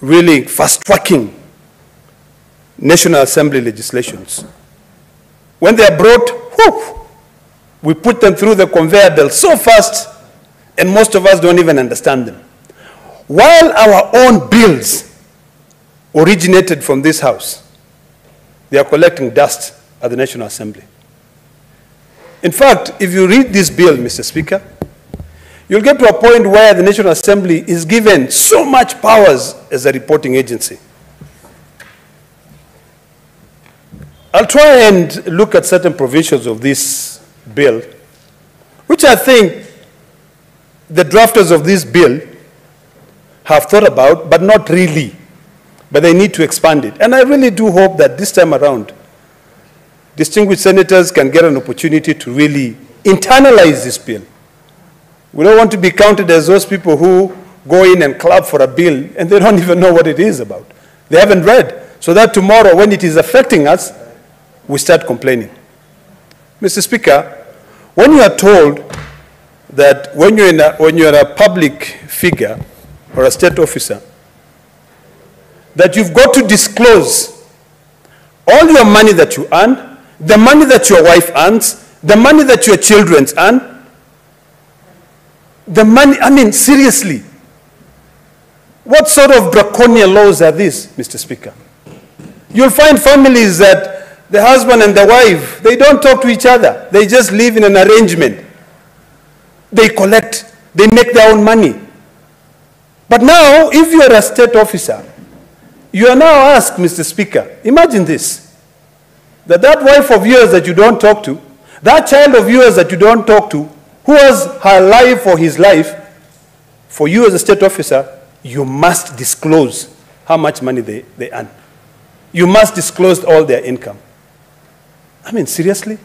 really fast-tracking National Assembly legislations. When they are brought, whoop, we put them through the conveyor belt so fast, and most of us don't even understand them. While our own bills originated from this house, they are collecting dust at the National Assembly. In fact, if you read this bill, Mr. Speaker, you'll get to a point where the National Assembly is given so much powers as a reporting agency. I'll try and look at certain provisions of this bill, which I think the drafters of this bill have thought about, but not really. But they need to expand it. And I really do hope that this time around, distinguished senators can get an opportunity to really internalize this bill. We don't want to be counted as those people who go in and clap for a bill and they don't even know what it is about. They haven't read. So that tomorrow, when it is affecting us, we start complaining. Mr. Speaker, when you are told that when you're, in a, when you're a public figure or a state officer, that you've got to disclose all your money that you earn, the money that your wife earns, the money that your children earn, the money, I mean, seriously. What sort of draconian laws are these, Mr. Speaker? You'll find families that the husband and the wife, they don't talk to each other. They just live in an arrangement. They collect, they make their own money. But now, if you're a state officer, you are now asked, Mr. Speaker, imagine this, that that wife of yours that you don't talk to, that child of yours that you don't talk to, who has her life or his life, for you as a state officer, you must disclose how much money they, they earn. You must disclose all their income. I mean, seriously?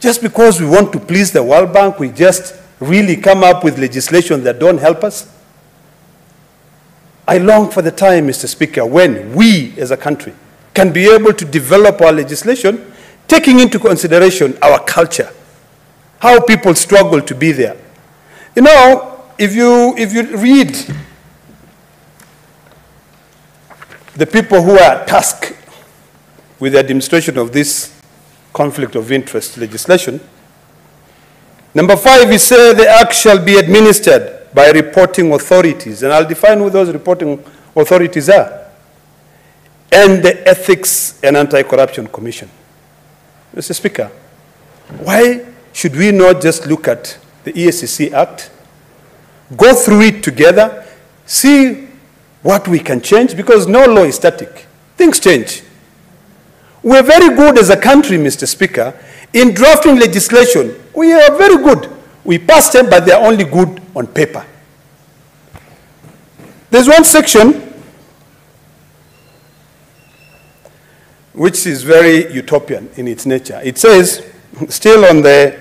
Just because we want to please the World Bank, we just really come up with legislation that don't help us? I long for the time, Mr. Speaker, when we as a country can be able to develop our legislation taking into consideration our culture, how people struggle to be there. You know, if you, if you read the people who are tasked with the administration of this conflict of interest legislation, number five, we say the act shall be administered by reporting authorities, and I'll define who those reporting authorities are, and the Ethics and Anti-Corruption Commission. Mr. Speaker, why should we not just look at the EACC Act, go through it together, see what we can change, because no law is static. Things change. We're very good as a country, Mr. Speaker, in drafting legislation. We are very good. We pass them, but they're only good on paper. There's one section which is very utopian in its nature. It says, still on the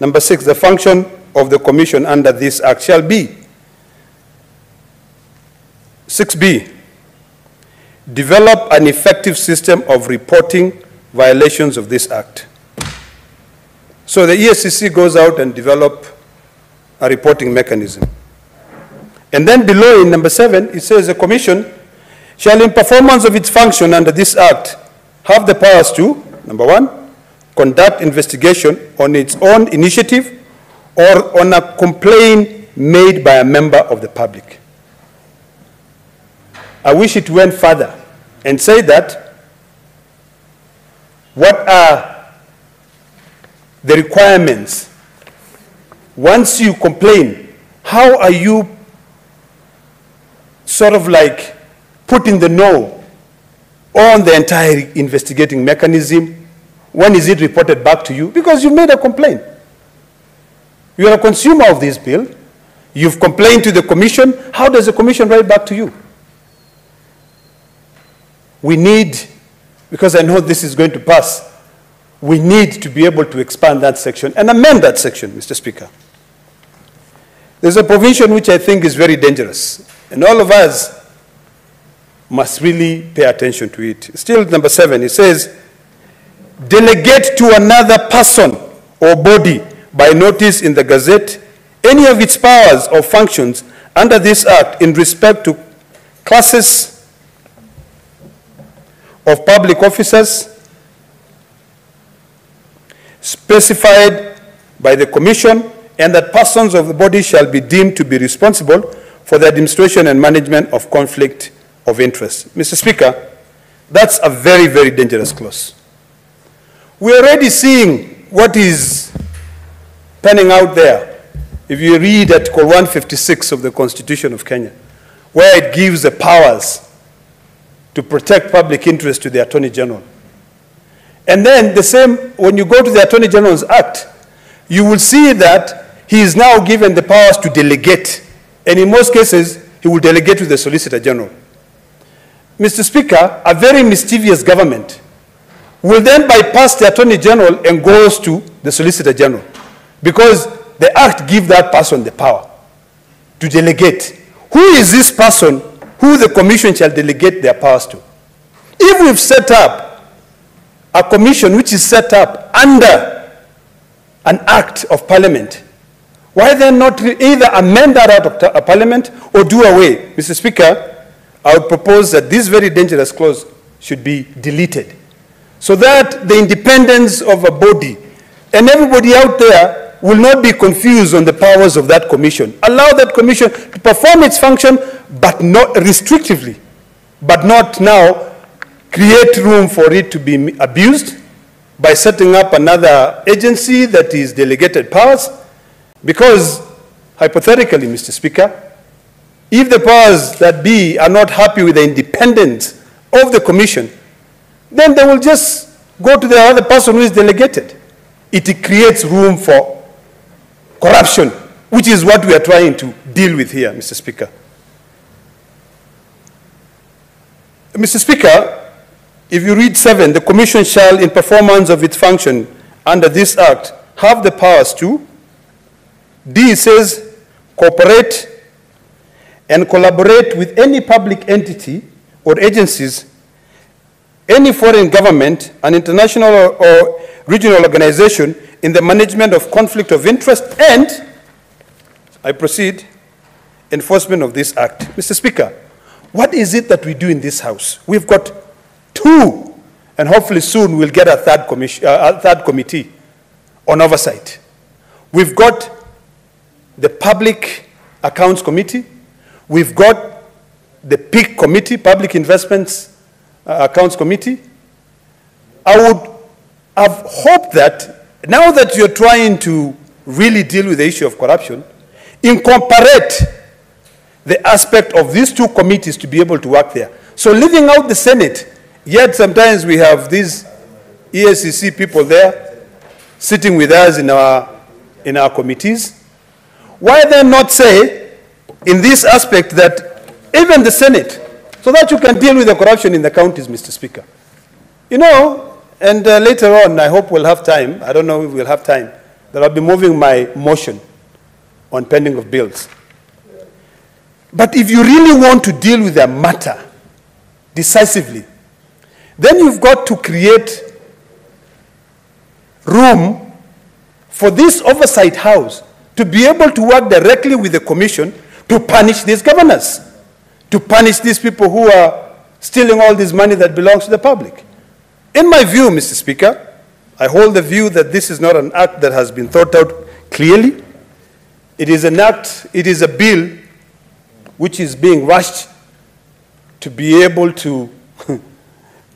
number six, the function of the commission under this act shall be 6b, develop an effective system of reporting violations of this act. So the EACC goes out and develop a reporting mechanism. And then below in number seven, it says the commission shall in performance of its function under this act have the powers to, number one, conduct investigation on its own initiative or on a complaint made by a member of the public. I wish it went further and say that what are the requirements once you complain, how are you sort of like putting the no on the entire investigating mechanism? When is it reported back to you? Because you made a complaint. You are a consumer of this bill. You've complained to the commission. How does the commission write back to you? We need, because I know this is going to pass, we need to be able to expand that section and amend that section, Mr. Speaker. There's a provision which I think is very dangerous, and all of us must really pay attention to it. Still, number seven, it says, delegate to another person or body by notice in the Gazette any of its powers or functions under this Act in respect to classes of public officers specified by the commission and that persons of the body shall be deemed to be responsible for the administration and management of conflict of interest. Mr. Speaker, that's a very, very dangerous clause. We're already seeing what is panning out there. If you read Article 156 of the Constitution of Kenya, where it gives the powers to protect public interest to the Attorney General. And then the same, when you go to the Attorney General's Act, you will see that he is now given the powers to delegate. And in most cases, he will delegate to the Solicitor General. Mr. Speaker, a very mischievous government will then bypass the Attorney General and goes to the Solicitor General because the Act gives that person the power to delegate. Who is this person who the Commission shall delegate their powers to? If we've set up a commission which is set up under an Act of Parliament, why then not either amend that Act of Parliament or do away? Mr. Speaker, I would propose that this very dangerous clause should be deleted so that the independence of a body and everybody out there will not be confused on the powers of that commission. Allow that commission to perform its function, but not restrictively, but not now create room for it to be abused by setting up another agency that is delegated powers. Because, hypothetically, Mr. Speaker, if the powers that be are not happy with the independence of the commission, then they will just go to the other person who is delegated. It creates room for corruption, which is what we are trying to deal with here, Mr. Speaker. Mr. Speaker, if you read 7, the Commission shall, in performance of its function under this Act, have the powers to, D says, cooperate and collaborate with any public entity or agencies, any foreign government, an international or, regional organization in the management of conflict of interest and, I proceed, enforcement of this act. Mr. Speaker, what is it that we do in this House? We've got two, and hopefully soon we'll get a third, uh, a third committee on oversight. We've got the Public Accounts Committee, we've got the PIC Committee, Public Investments Uh, accounts Committee. I would have hoped that now that you're trying to really deal with the issue of corruption, incorporate the aspect of these two committees to be able to work there. So leaving out the Senate, yet sometimes we have these EACC people there sitting with us in our, in our committees. Why then not say in this aspect that even the Senate, so that you can deal with the corruption in the counties, Mr. Speaker. You know, and uh, later on, I hope we'll have time, I don't know if we'll have time, that I'll be moving my motion on pending of bills. But if you really want to deal with the matter decisively, then you've got to create room for this oversight house to be able to work directly with the commission to punish these governors, to punish these people who are stealing all this money that belongs to the public. In my view, Mr. Speaker, I hold the view that this is not an act that has been thought out clearly. It is an act, it is a bill which is being rushed to be able to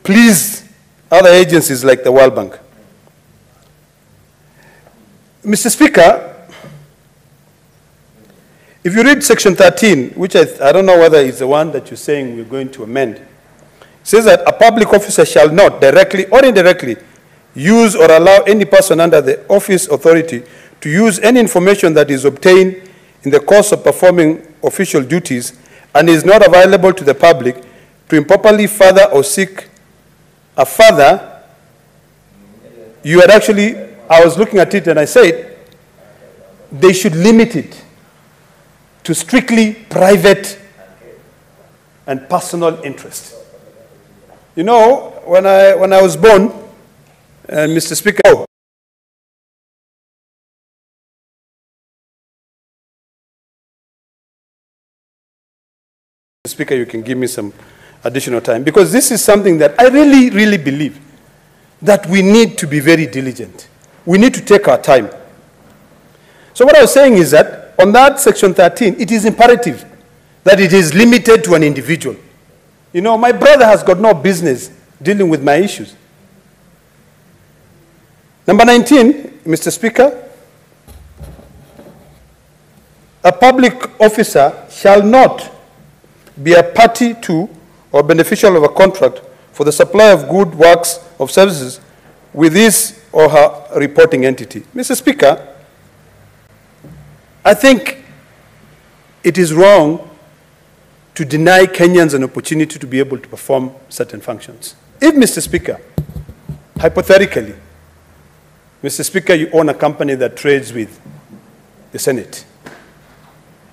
please other agencies like the World Bank. Mr. Speaker, if you read section 13, which I, I don't know whether it's the one that you're saying we're going to amend, it says that a public officer shall not directly or indirectly use or allow any person under the office authority to use any information that is obtained in the course of performing official duties and is not available to the public to improperly further or seek a further, you had actually, I was looking at it and I said, they should limit it to strictly private and personal interest. You know, when I, when I was born, uh, Mr. Speaker, oh, Speaker, you can give me some additional time, because this is something that I really, really believe that we need to be very diligent. We need to take our time. So what I was saying is that on that section 13, it is imperative that it is limited to an individual. You know, my brother has got no business dealing with my issues. Number 19, Mr. Speaker, a public officer shall not be a party to or beneficial of a contract for the supply of good works of services with his or her reporting entity. Mr. Speaker, I think it is wrong to deny Kenyans an opportunity to be able to perform certain functions. If, Mr. Speaker, hypothetically, Mr. Speaker, you own a company that trades with the Senate,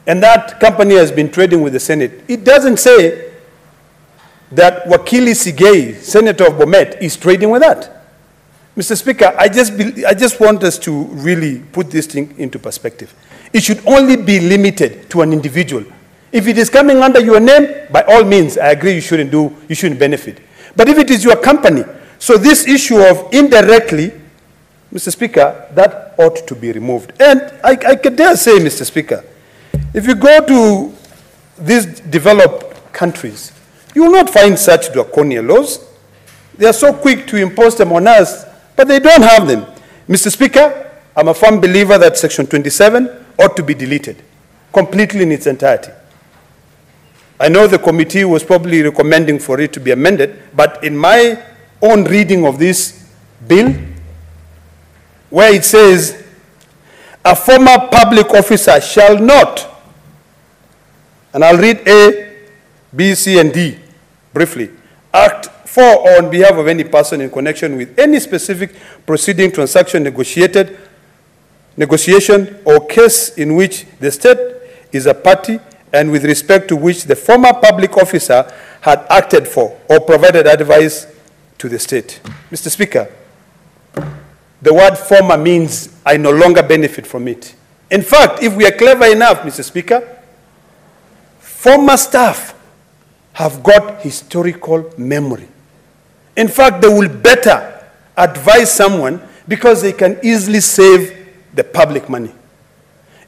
and that company has been trading with the Senate, it doesn't say that Wakili Sigei, Senator of Bomet, is trading with that. Mr. Speaker, I just, I just want us to really put this thing into perspective. It should only be limited to an individual. If it is coming under your name, by all means, I agree you shouldn't do, you shouldn't benefit. But if it is your company, so this issue of indirectly, Mr. Speaker, that ought to be removed. And I, I can dare say, Mr. Speaker, if you go to these developed countries, you will not find such draconian laws. They are so quick to impose them on us, but they don't have them. Mr. Speaker, I'm a firm believer that Section 27 ought to be deleted completely in its entirety. I know the committee was probably recommending for it to be amended, but in my own reading of this bill, where it says, a former public officer shall not, and I'll read A, B, C, and D briefly, act for or on behalf of any person in connection with any specific proceeding, transaction, negotiated, negotiation, or case in which the state is a party and with respect to which the former public officer had acted for or provided advice to the state. Mr. Speaker, the word former means I no longer benefit from it. In fact, if we are clever enough, Mr. Speaker, former staff have got historical memory. In fact, they will better advise someone because they can easily save the public money.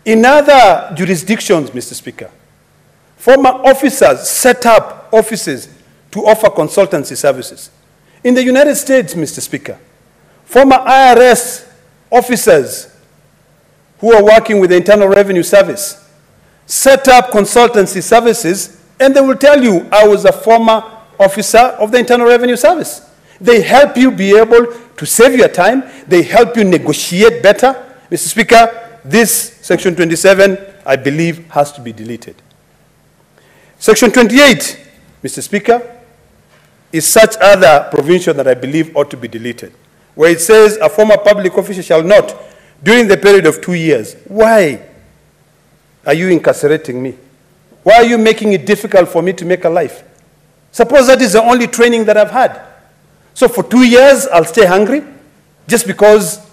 In other jurisdictions, Mr. Speaker, former officers set up offices to offer consultancy services. In the United States, Mr. Speaker, former IRS officers who are working with the Internal Revenue Service set up consultancy services, and they will tell you, I was a former officer of the Internal Revenue Service. They help you be able to save your time. They help you negotiate better. Mr. Speaker, this Section 27, I believe, has to be deleted. Section 28, Mr. Speaker, is such other provision that I believe ought to be deleted, where it says a former public official shall not, during the period of two years. Why are you incarcerating me? Why are you making it difficult for me to make a life? Suppose that is the only training that I've had. So for two years, I'll stay hungry just because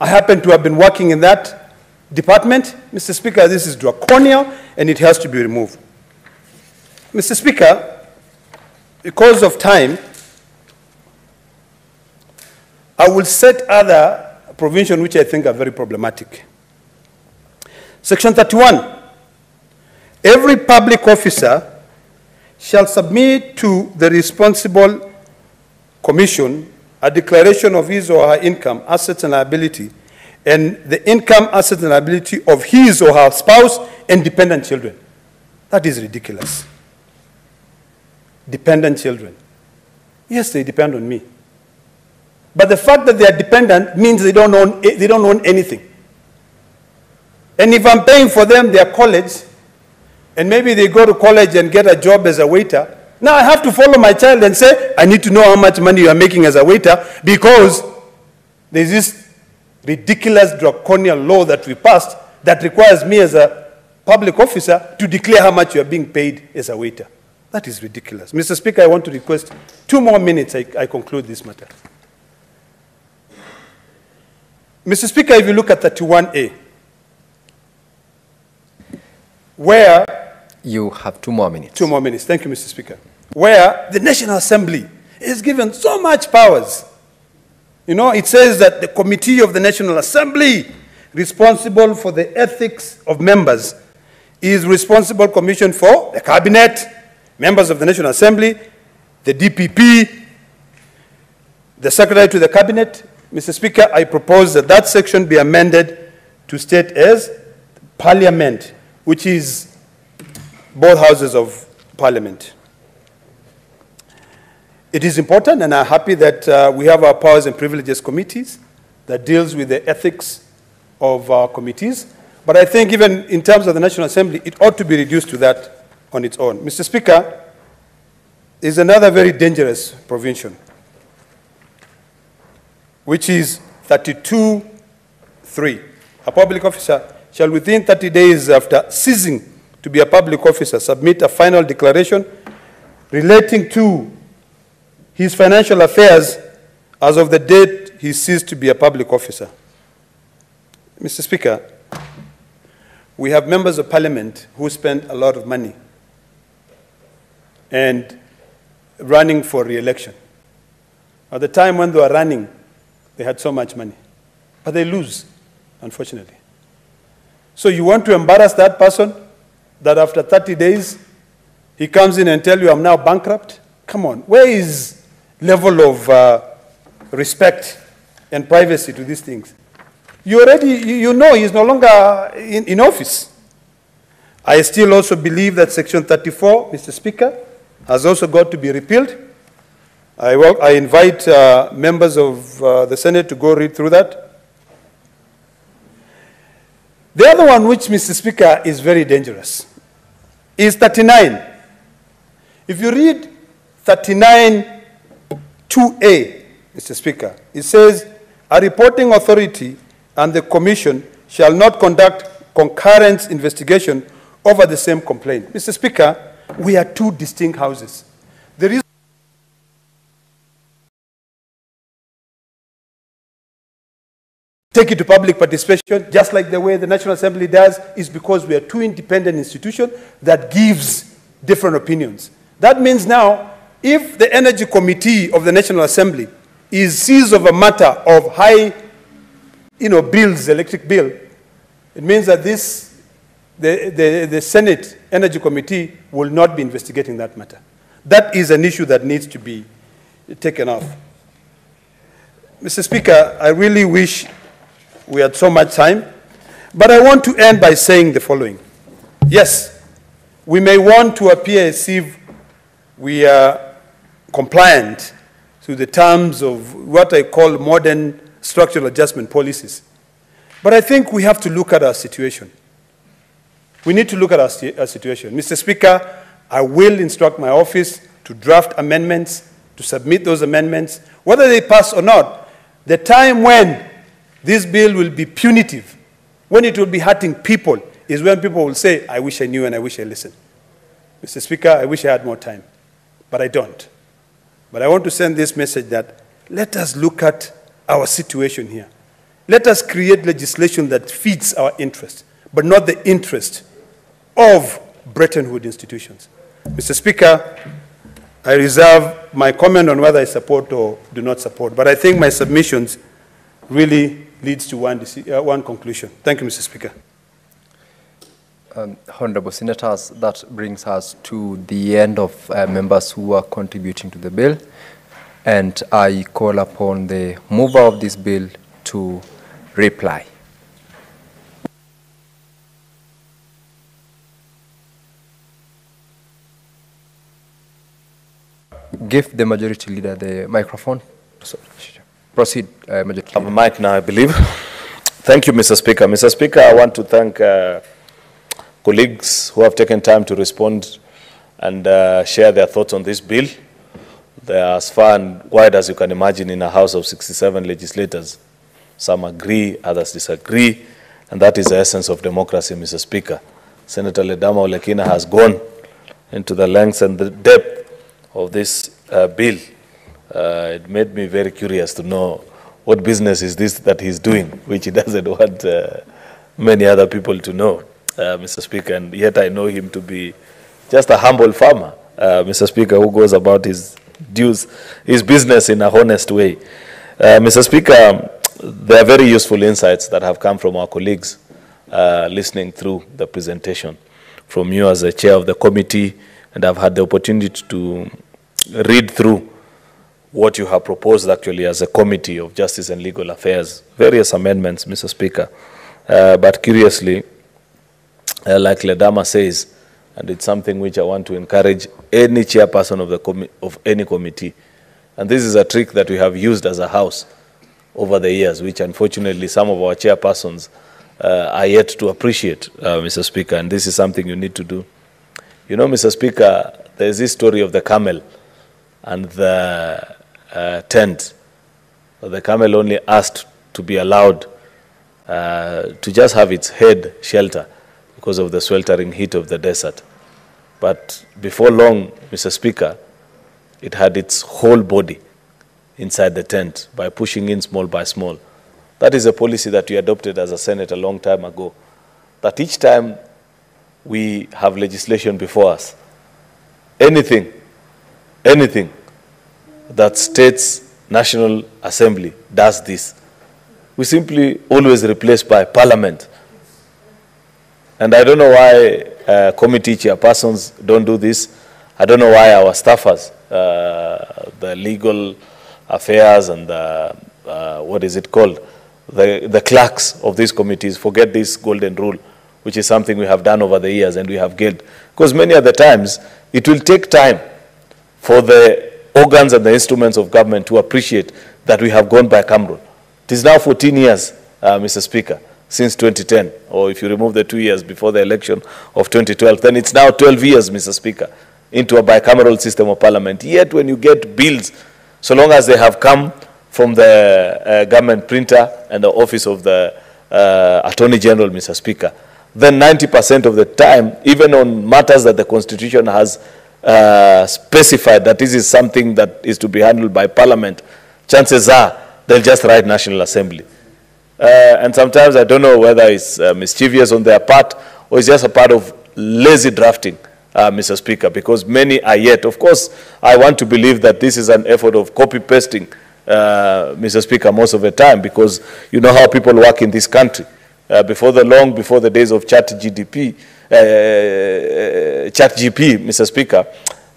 I happen to have been working in that department. Mr. Speaker, this is draconian and it has to be removed. Mr. Speaker, because of time, I will set other provisions which I think are very problematic. Section 31. Every public officer shall submit to the responsible commission a declaration of his or her income, assets, and liability, and the income, assets, and liability of his or her spouse and dependent children. That is ridiculous dependent children. Yes, they depend on me. But the fact that they are dependent means they don't own, they don't own anything. And if I'm paying for them their college, and maybe they go to college and get a job as a waiter, now I have to follow my child and say, I need to know how much money you are making as a waiter because there's this ridiculous draconian law that we passed that requires me as a public officer to declare how much you are being paid as a waiter. That is ridiculous. Mr. Speaker, I want to request two more minutes. I, I conclude this matter. Mr. Speaker, if you look at 31A, where You have two more minutes. Two more minutes. Thank you, Mr. Speaker. Where the National Assembly is given so much powers. You know, it says that the Committee of the National Assembly, responsible for the ethics of members, is responsible commission for the Cabinet, members of the National Assembly, the DPP, the Secretary to the Cabinet. Mr. Speaker, I propose that that section be amended to state as Parliament, which is both houses of Parliament. It is important, and I'm happy that uh, we have our powers and privileges committees that deals with the ethics of our committees. But I think even in terms of the National Assembly, it ought to be reduced to that on its own. Mr. Speaker, is another very dangerous provision, which is 32.3. A public officer shall within 30 days after ceasing to be a public officer submit a final declaration relating to his financial affairs as of the date he ceased to be a public officer. Mr. Speaker, we have members of parliament who spend a lot of money and running for re-election. At the time when they were running, they had so much money, but they lose, unfortunately. So you want to embarrass that person that after 30 days, he comes in and tell you, I'm now bankrupt? Come on, where is level of uh, respect and privacy to these things? You already, you know he's no longer in, in office. I still also believe that Section 34, Mr. Speaker, has also got to be repealed. I, will, I invite uh, members of uh, the Senate to go read through that. The other one, which, Mr. Speaker, is very dangerous, is 39. If you read 39 2A, Mr. Speaker, it says, a reporting authority and the commission shall not conduct concurrent investigation over the same complaint. Mr. Speaker, we are two distinct houses. There is take it to public participation, just like the way the National Assembly does, is because we are two independent institutions that gives different opinions. That means now, if the Energy Committee of the National Assembly is seized of a matter of high, you know, bills, electric bill, it means that this, the, the, the Senate Energy Committee will not be investigating that matter. That is an issue that needs to be taken off. Mr. Speaker, I really wish we had so much time. But I want to end by saying the following. Yes, we may want to appear as if we are compliant to the terms of what I call modern structural adjustment policies. But I think we have to look at our situation. We need to look at our, our situation. Mr. Speaker, I will instruct my office to draft amendments, to submit those amendments, whether they pass or not. The time when this bill will be punitive. When it will be hurting people is when people will say, I wish I knew and I wish I listened. Mr. Speaker, I wish I had more time, but I don't. But I want to send this message that let us look at our situation here. Let us create legislation that feeds our interest, but not the interest of Bretton Woods institutions. Mr. Speaker, I reserve my comment on whether I support or do not support, but I think my submissions really leads to one, uh, one conclusion. Thank you, Mr. Speaker. Um, Honorable Senators, that brings us to the end of uh, members who are contributing to the bill. And I call upon the mover of this bill to reply. Give the majority leader the microphone. Proceed, uh, Major. I have a mic now, I believe. Thank you, Mr. Speaker. Mr. Speaker, I want to thank uh, colleagues who have taken time to respond and uh, share their thoughts on this bill. They are as far and wide as you can imagine in a house of 67 legislators. Some agree, others disagree, and that is the essence of democracy, Mr. Speaker. Senator Ledama Ole Kina has gone into the length and the depth of this uh, bill uh, it made me very curious to know what business is this that he's doing, which he doesn't want uh, many other people to know, uh, Mr. Speaker. And yet I know him to be just a humble farmer, uh, Mr. Speaker, who goes about his dues, his business in a honest way. Uh, Mr. Speaker, there are very useful insights that have come from our colleagues uh, listening through the presentation. From you as the chair of the committee, and I've had the opportunity to read through what you have proposed actually as a committee of justice and legal affairs, various amendments, Mr. Speaker. Uh, but curiously, uh, like Ledama says, and it's something which I want to encourage any chairperson of, the of any committee. And this is a trick that we have used as a house over the years, which unfortunately some of our chairpersons uh, are yet to appreciate, uh, Mr. Speaker, and this is something you need to do. You know, Mr. Speaker, there's this story of the camel and the uh, tent. The camel only asked to be allowed uh, to just have its head shelter because of the sweltering heat of the desert. But before long, Mr. Speaker, it had its whole body inside the tent by pushing in small by small. That is a policy that we adopted as a Senate a long time ago. That each time we have legislation before us, anything, anything that states National Assembly does this, we simply always replace by Parliament. And I don't know why uh, committee chairpersons don't do this. I don't know why our staffers, uh, the legal affairs and the, uh, what is it called, the, the clerks of these committees forget this golden rule, which is something we have done over the years and we have gained. Because many other times, it will take time for the organs and the instruments of government to appreciate that we have gone bicameral. It is now 14 years, uh, Mr. Speaker, since 2010, or if you remove the two years before the election of 2012, then it's now 12 years, Mr. Speaker, into a bicameral system of parliament. Yet when you get bills, so long as they have come from the uh, government printer and the office of the uh, Attorney General, Mr. Speaker, then 90% of the time, even on matters that the Constitution has uh, specified that this is something that is to be handled by Parliament, chances are they'll just write National Assembly. Uh, and sometimes I don't know whether it's uh, mischievous on their part or it's just a part of lazy drafting, uh, Mr. Speaker, because many are yet. Of course, I want to believe that this is an effort of copy pasting, uh, Mr. Speaker, most of the time, because you know how people work in this country. Uh, before the long, before the days of chat GDP, uh, chat GP, Mr. Speaker,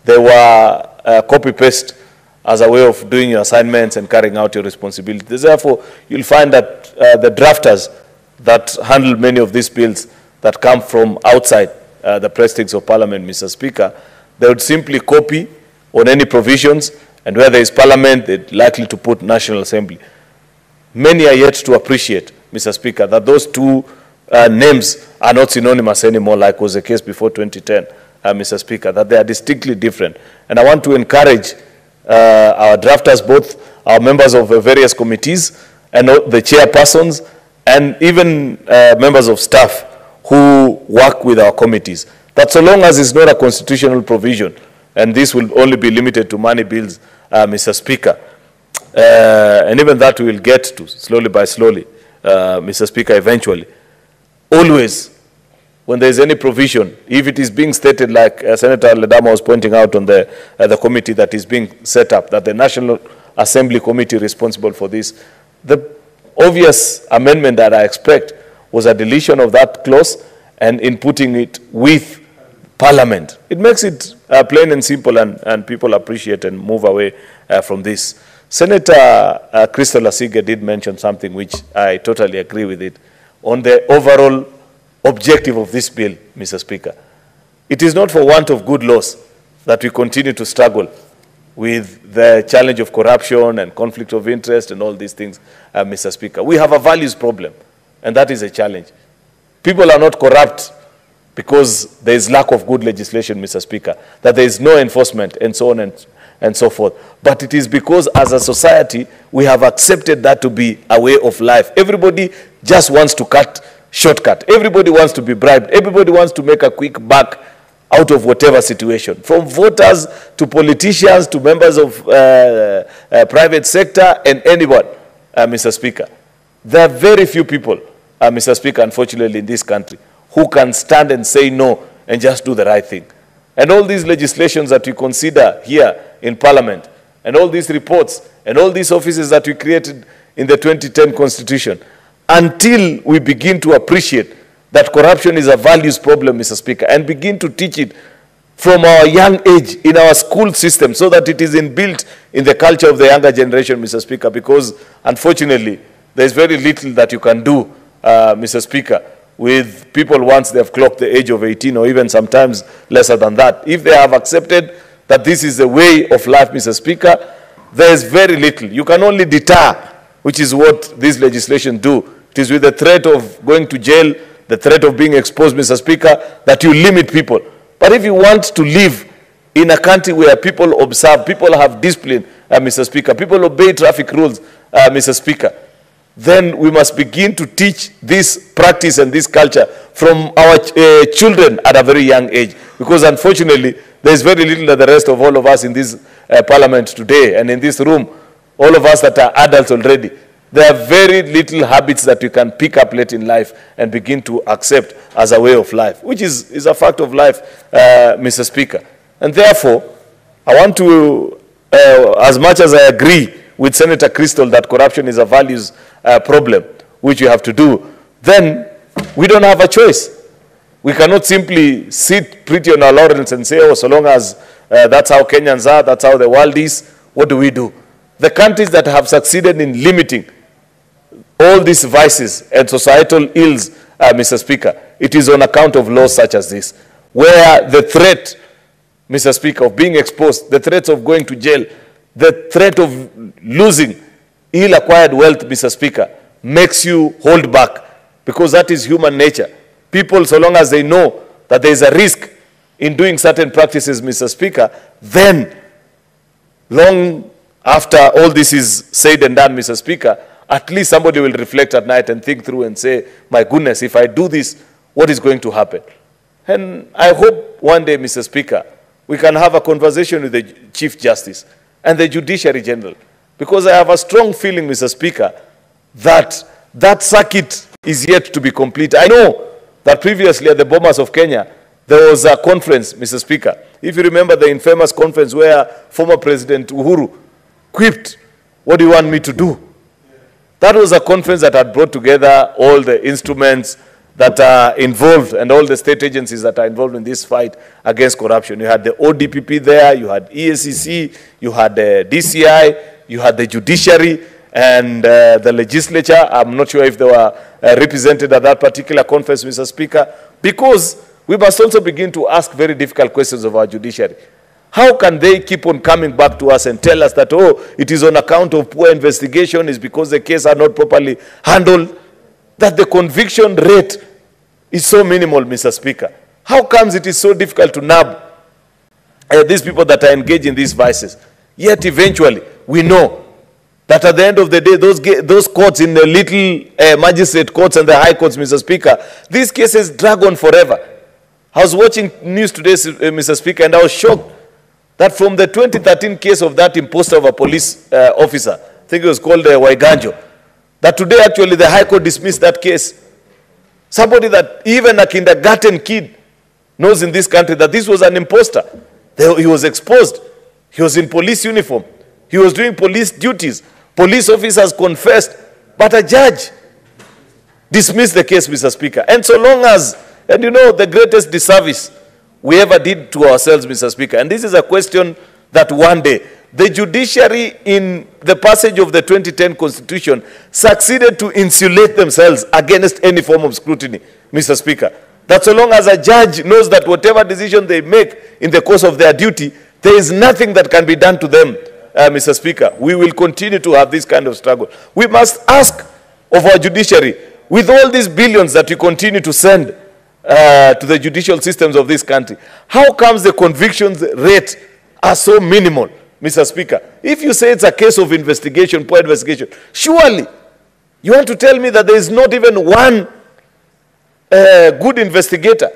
they were uh, copy paste as a way of doing your assignments and carrying out your responsibilities. Therefore, you'll find that uh, the drafters that handle many of these bills that come from outside uh, the precincts of Parliament, Mr. Speaker, they would simply copy on any provisions, and where there is Parliament, they're likely to put National Assembly. Many are yet to appreciate, Mr. Speaker, that those two uh, names are not synonymous anymore, like was the case before 2010, uh, Mr. Speaker, that they are distinctly different. And I want to encourage uh, our drafters, both our members of various committees and the chairpersons, and even uh, members of staff who work with our committees, that so long as it's not a constitutional provision, and this will only be limited to money bills, uh, Mr. Speaker, uh, and even that we will get to slowly by slowly, uh, Mr. Speaker, eventually. Always, when there is any provision, if it is being stated like uh, Senator Ledama was pointing out on the, uh, the committee that is being set up, that the National Assembly Committee responsible for this, the obvious amendment that I expect was a deletion of that clause and in putting it with Parliament. It makes it uh, plain and simple and, and people appreciate and move away uh, from this. Senator uh, Crystal did mention something which I totally agree with it on the overall objective of this bill, Mr. Speaker. It is not for want of good laws that we continue to struggle with the challenge of corruption and conflict of interest and all these things, uh, Mr. Speaker. We have a values problem, and that is a challenge. People are not corrupt because there is lack of good legislation, Mr. Speaker, that there is no enforcement and so on and, and so forth. But it is because as a society, we have accepted that to be a way of life. Everybody just wants to cut shortcut. Everybody wants to be bribed. Everybody wants to make a quick buck out of whatever situation, from voters to politicians to members of uh, uh, private sector and anyone, uh, Mr. Speaker. There are very few people, uh, Mr. Speaker, unfortunately, in this country, who can stand and say no and just do the right thing. and all these legislations that we consider here in Parliament, and all these reports, and all these offices that we created in the 2010 Constitution, until we begin to appreciate that corruption is a values problem, Mr. Speaker, and begin to teach it from our young age in our school system so that it is inbuilt in the culture of the younger generation, Mr. Speaker, because unfortunately, there's very little that you can do, uh, Mr. Speaker, with people once they've clocked the age of 18 or even sometimes lesser than that. If they have accepted that this is the way of life, Mr. Speaker, there's very little. You can only deter, which is what this legislation do. It is with the threat of going to jail, the threat of being exposed, Mr. Speaker, that you limit people. But if you want to live in a country where people observe, people have discipline, uh, Mr. Speaker, people obey traffic rules, uh, Mr. Speaker, then we must begin to teach this practice and this culture from our uh, children at a very young age. Because unfortunately, there is very little that the rest of all of us in this uh, parliament today and in this room, all of us that are adults already, there are very little habits that you can pick up late in life and begin to accept as a way of life, which is, is a fact of life, uh, Mr. Speaker. And therefore, I want to, uh, as much as I agree with Senator Crystal that corruption is a values uh, problem, which we have to do, then we don't have a choice. We cannot simply sit pretty on our laurels and say, oh, so long as uh, that's how Kenyans are, that's how the world is, what do we do? The countries that have succeeded in limiting all these vices and societal ills, uh, Mr. Speaker, it is on account of laws such as this, where the threat, Mr. Speaker, of being exposed, the threat of going to jail, the threat of losing ill-acquired wealth, Mr. Speaker, makes you hold back because that is human nature. People, so long as they know that there is a risk in doing certain practices, Mr. Speaker, then long after all this is said and done, Mr. Speaker, at least somebody will reflect at night and think through and say, my goodness, if I do this, what is going to happen? And I hope one day, Mr. Speaker, we can have a conversation with the Chief Justice and the Judiciary General. Because I have a strong feeling, Mr. Speaker, that that circuit is yet to be complete. I know that previously at the Bomas of Kenya, there was a conference, Mr. Speaker. If you remember the infamous conference where former President Uhuru quipped, what do you want me to do? That was a conference that had brought together all the instruments that are involved and all the state agencies that are involved in this fight against corruption. You had the ODPP there, you had EACC, you had the DCI, you had the judiciary, and uh, the legislature. I'm not sure if they were uh, represented at that particular conference, Mr. Speaker, because we must also begin to ask very difficult questions of our judiciary. How can they keep on coming back to us and tell us that, oh, it is on account of poor investigation, is because the case are not properly handled, that the conviction rate is so minimal, Mr. Speaker? How comes it is so difficult to nab uh, these people that are engaged in these vices? Yet eventually, we know that at the end of the day, those, those courts in the little uh, magistrate courts and the high courts, Mr. Speaker, these cases drag on forever. I was watching news today, uh, Mr. Speaker, and I was shocked that from the 2013 case of that imposter of a police uh, officer, I think it was called uh, Waiganjo, that today actually the High Court dismissed that case. Somebody that even a kindergarten kid knows in this country that this was an imposter. He was exposed. He was in police uniform. He was doing police duties. Police officers confessed, but a judge dismissed the case, Mr. Speaker. And so long as, and you know, the greatest disservice we ever did to ourselves, Mr. Speaker. And this is a question that one day the judiciary, in the passage of the 2010 Constitution, succeeded to insulate themselves against any form of scrutiny, Mr. Speaker. That so long as a judge knows that whatever decision they make in the course of their duty, there is nothing that can be done to them, uh, Mr. Speaker. We will continue to have this kind of struggle. We must ask of our judiciary, with all these billions that we continue to send uh, to the judicial systems of this country. How comes the convictions rate are so minimal, Mr. Speaker? If you say it's a case of investigation, poor investigation, surely you want to tell me that there is not even one uh, good investigator,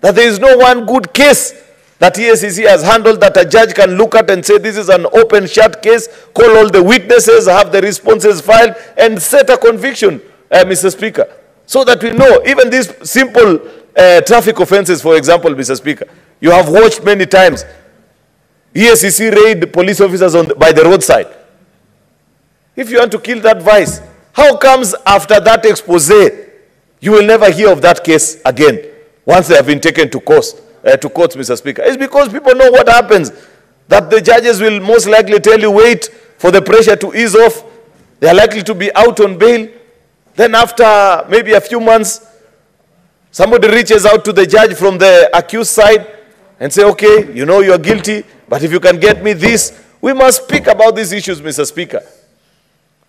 that there is no one good case that EACC has handled that a judge can look at and say this is an open shut case, call all the witnesses, have the responses filed, and set a conviction, uh, Mr. Speaker. So that we know even this simple uh, traffic offenses, for example, Mr. Speaker. You have watched many times. EACC raid police officers on the, by the roadside. If you want to kill that vice, how comes after that expose, you will never hear of that case again once they have been taken to court, uh, to court, Mr. Speaker? It's because people know what happens. That the judges will most likely tell you, wait for the pressure to ease off. They are likely to be out on bail. Then after maybe a few months, somebody reaches out to the judge from the accused side and say, okay, you know you are guilty, but if you can get me this, we must speak about these issues, Mr. Speaker.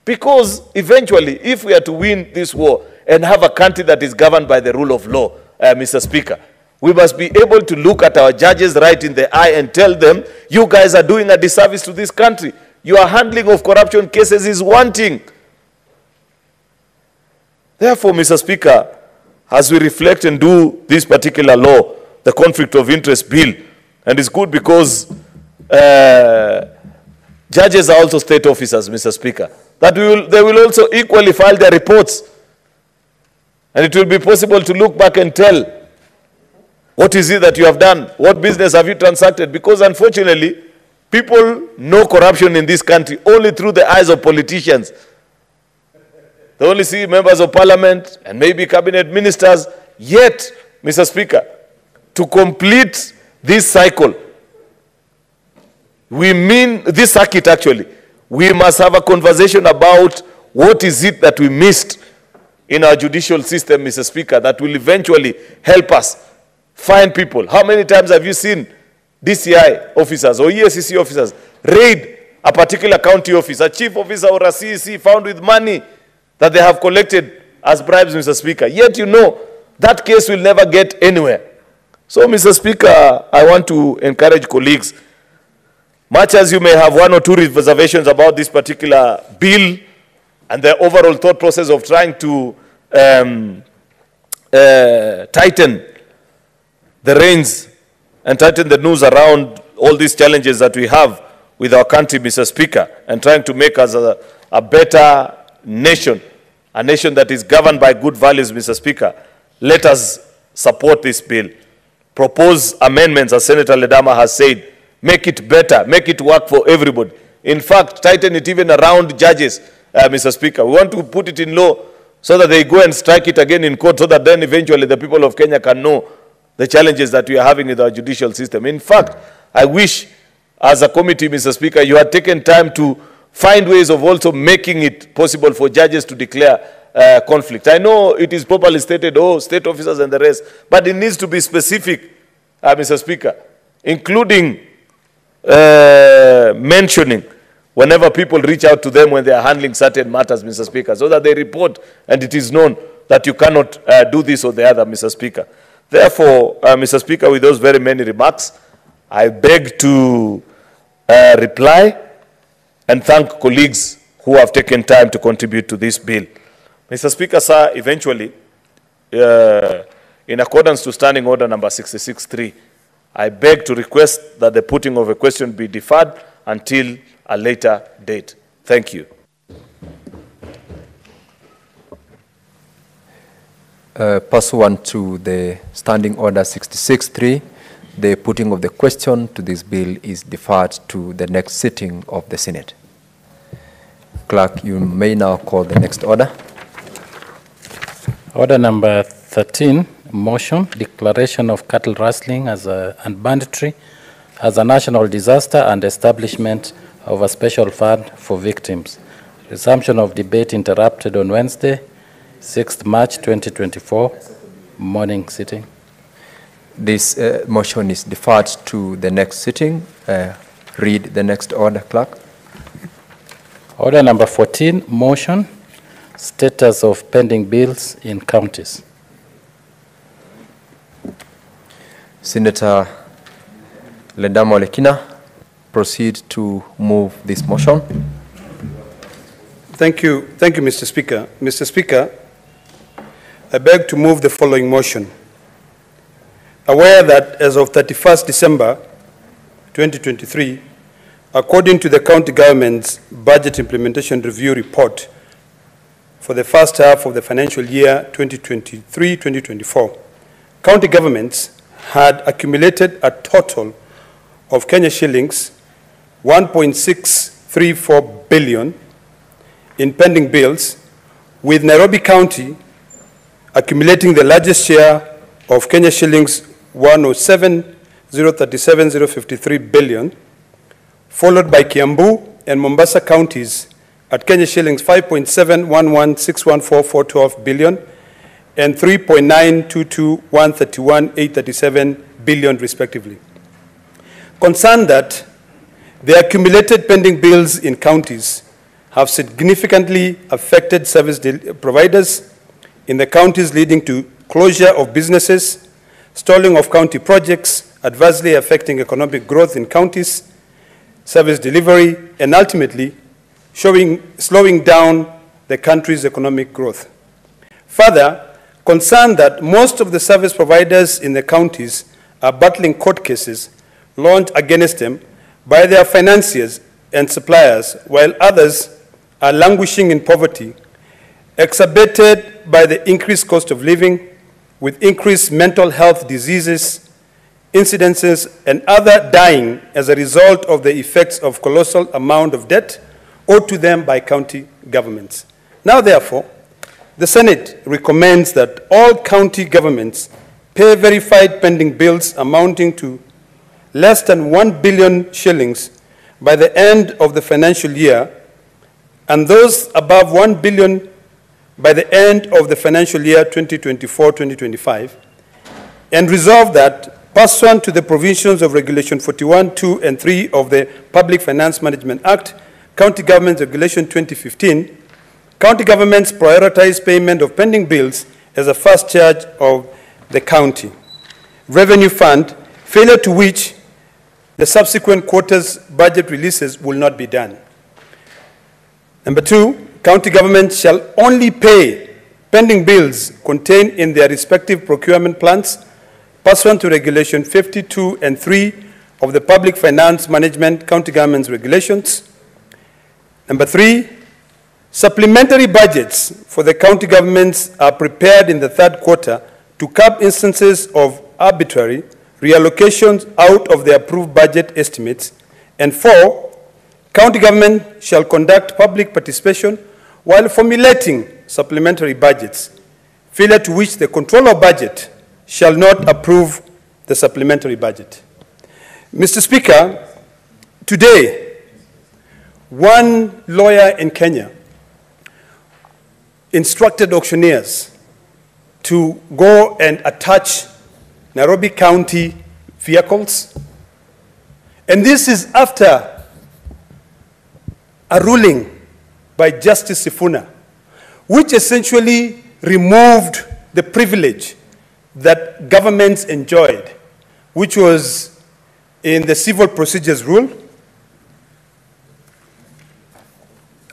Because eventually, if we are to win this war and have a country that is governed by the rule of law, uh, Mr. Speaker, we must be able to look at our judges right in the eye and tell them, you guys are doing a disservice to this country. Your handling of corruption cases is wanting. Therefore, Mr. Speaker, as we reflect and do this particular law, the conflict of interest bill, and it's good because uh, judges are also state officers, Mr. Speaker, that will, they will also equally file their reports. And it will be possible to look back and tell what is it that you have done? What business have you transacted? Because unfortunately, people know corruption in this country only through the eyes of politicians. They only see members of parliament and maybe cabinet ministers. Yet, Mr. Speaker, to complete this cycle, we mean this circuit actually, we must have a conversation about what is it that we missed in our judicial system, Mr. Speaker, that will eventually help us find people. How many times have you seen DCI officers or EACC officers raid a particular county office, a chief officer or a CEC found with money that they have collected as bribes, Mr. Speaker. Yet you know that case will never get anywhere. So, Mr. Speaker, I want to encourage colleagues, much as you may have one or two reservations about this particular bill and the overall thought process of trying to um, uh, tighten the reins and tighten the noose around all these challenges that we have with our country, Mr. Speaker, and trying to make us a, a better nation, a nation that is governed by good values, Mr. Speaker. Let us support this bill. Propose amendments, as Senator Ledama has said. Make it better, make it work for everybody. In fact, tighten it even around judges, uh, Mr. Speaker. We want to put it in law so that they go and strike it again in court so that then eventually the people of Kenya can know the challenges that we are having with our judicial system. In fact, I wish as a committee, Mr. Speaker, you had taken time to find ways of also making it possible for judges to declare uh, conflict. I know it is properly stated, oh, state officers and the rest, but it needs to be specific, uh, Mr. Speaker, including uh, mentioning whenever people reach out to them when they are handling certain matters, Mr. Speaker, so that they report and it is known that you cannot uh, do this or the other, Mr. Speaker. Therefore, uh, Mr. Speaker, with those very many remarks, I beg to uh, reply and thank colleagues who have taken time to contribute to this bill. Mr. Speaker, sir, eventually, uh, in accordance to Standing Order number 66.3, I beg to request that the putting of a question be deferred until a later date. Thank you. Uh, pursuant to the Standing Order 66.3, the putting of the question to this bill is deferred to the next sitting of the Senate. Clerk, you may now call the next order. Order number 13, motion, declaration of cattle rustling as a, and banditry as a national disaster and establishment of a special fund for victims. Resumption of debate interrupted on Wednesday, 6th March 2024, morning sitting. This uh, motion is deferred to the next sitting. Uh, read the next order, clerk. Order number 14, motion, status of pending bills in counties. Senator Ledama Olekina, proceed to move this motion. Thank you, thank you, Mr. Speaker. Mr. Speaker, I beg to move the following motion. Aware that as of 31st December 2023, according to the county government's budget implementation review report for the first half of the financial year 2023-2024, county governments had accumulated a total of Kenya shillings 1.634 billion in pending bills, with Nairobi County accumulating the largest share of Kenya shillings 107 037 053 billion, followed by Kiambu and Mombasa counties at Kenya shillings 5.711614412 billion and 3.922131837 billion respectively. Concerned that the accumulated pending bills in counties have significantly affected service providers in the counties leading to closure of businesses, stalling of county projects, adversely affecting economic growth in counties, service delivery, and ultimately showing, slowing down the country's economic growth. Further, concern that most of the service providers in the counties are battling court cases launched against them by their financiers and suppliers, while others are languishing in poverty, exacerbated by the increased cost of living, with increased mental health diseases, incidences, and other dying as a result of the effects of colossal amount of debt owed to them by county governments. Now, therefore, the Senate recommends that all county governments pay verified pending bills amounting to less than 1 billion shillings by the end of the financial year, and those above 1 billion by the end of the financial year 2024-2025, and resolve that, pursuant to the provisions of Regulation 41, 2, and 3 of the Public Finance Management Act, County Government Regulation 2015, county governments prioritize payment of pending bills as a first charge of the county revenue fund, failure to which the subsequent quarter's budget releases will not be done. Number two, county governments shall only pay pending bills contained in their respective procurement plans pursuant to Regulation 52 and 3 of the Public Finance Management County Governments Regulations. Number three, supplementary budgets for the county governments are prepared in the third quarter to curb instances of arbitrary reallocations out of the approved budget estimates. And four, county government shall conduct public participation while formulating supplementary budgets, failure to which the controller of budget shall not approve the supplementary budget. Mr. Speaker, today, one lawyer in Kenya instructed auctioneers to go and attach Nairobi County vehicles. And this is after a ruling by Justice Sifuna, which essentially removed the privilege that governments enjoyed, which was in the civil procedures rule.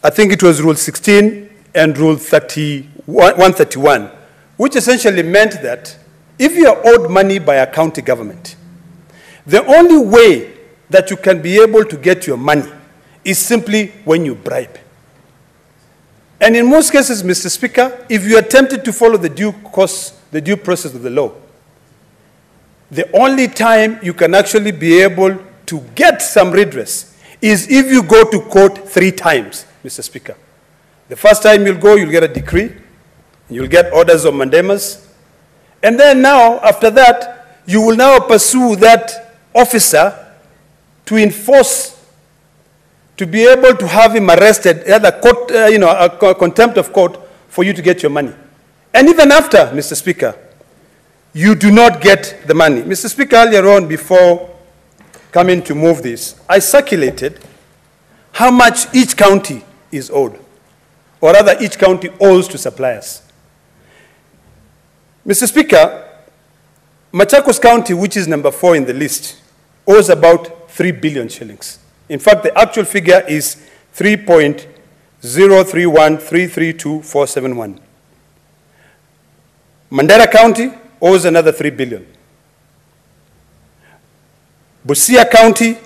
I think it was Rule 16 and Rule 30, 131, which essentially meant that if you are owed money by a county government, the only way that you can be able to get your money is simply when you bribe. And in most cases, Mr. Speaker, if you are tempted to follow the due course, the due process of the law, the only time you can actually be able to get some redress is if you go to court three times, Mr. Speaker. The first time you'll go, you'll get a decree, you'll get orders of mandamus, and then now, after that, you will now pursue that officer to enforce, to be able to have him arrested, either court, uh, you know, a co- contempt of court for you to get your money. And even after, Mr. Speaker, you do not get the money. Mr. Speaker, earlier on, before coming to move this, I circulated how much each county is owed, or rather, each county owes to suppliers. Mr. Speaker, Machakos County, which is number four in the list, owes about 3 billion shillings. In fact, the actual figure is 3.031332,471. Mandera County owes another 3 billion. Busia County